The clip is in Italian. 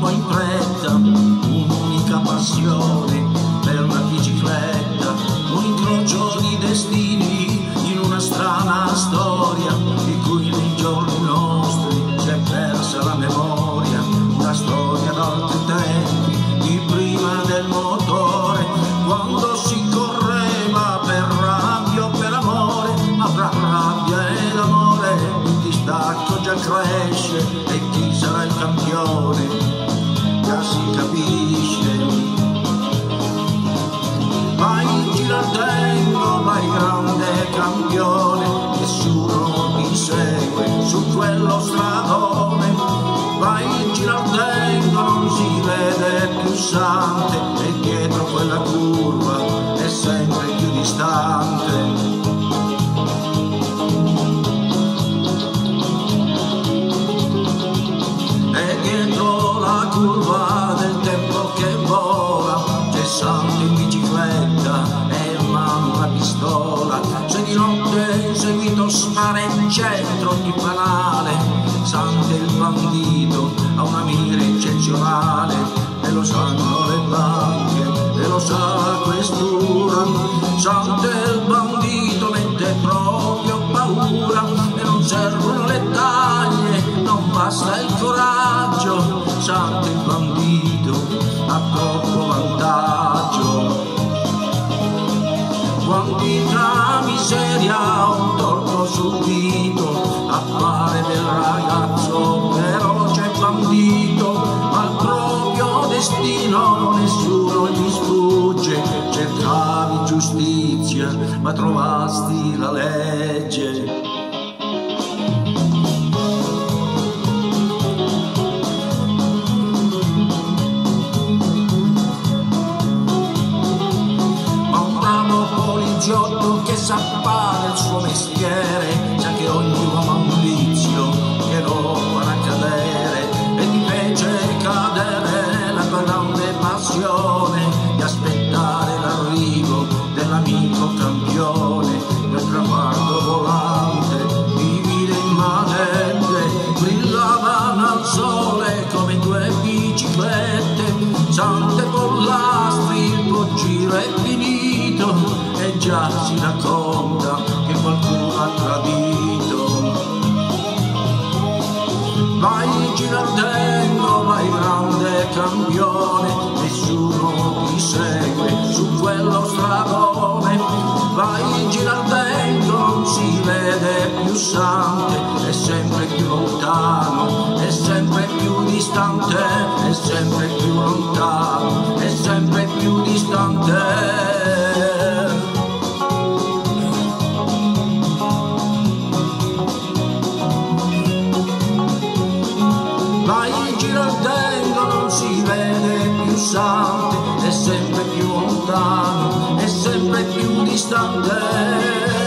troppo in fretta, un'unica passione per la bicicletta, un incrocio di destini in una strana storia di cui nei giorni nostri si è persa la memoria, una storia d'altri tempi, di prima del motore, quando si correva per rabbia o per amore, ma fra rabbia ed amore il distacco già cresce fanale santo il bandito ha una mira eccezionale e lo sanno le banche e lo sa la questura santo il bandito mette proprio paura e non servono le taglie non basta il coraggio. Santo il bandito ha troppo destino nessuno gli sfugge cercavi giustizia ma trovasti la legge. Ma un poliziotto che sa fare il suo mestiere sa che ogni uomo finito e già si racconta che qualcuno ha tradito Vai girardello, vai grande campione, nessuno ti segue su quello stradone. Vai girardello, non si vede più sante, è sempre più lontano, è sempre più distante, è sempre più lontano, è sempre più distante. Vede più sante, è sempre più lontano, è sempre più distante.